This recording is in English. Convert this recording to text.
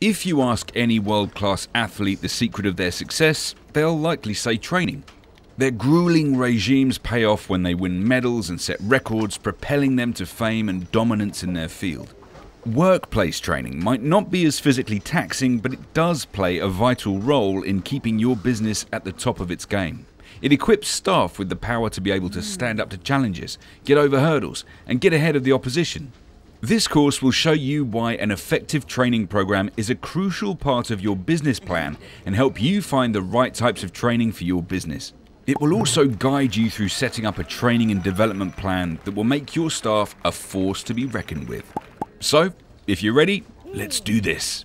If you ask any world class athlete the secret of their success, they'll likely say training. Their grueling regimes pay off when they win medals and set records, propelling them to fame and dominance in their field. Workplace training might not be as physically taxing, but it does play a vital role in keeping your business at the top of its game. It equips staff with the power to be able to stand up to challenges, get over hurdles, and get ahead of the opposition. This course will show you why an effective training program is a crucial part of your business plan and help you find the right types of training for your business. It will also guide you through setting up a training and development plan that will make your staff a force to be reckoned with. So, if you're ready, let's do this.